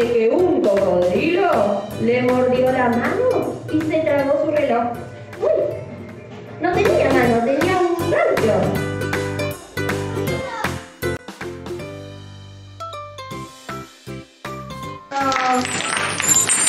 que un cocodrilo le mordió la mano y se tragó su reloj. ¡Uy! No tenía mano, tenía un gancho. Oh.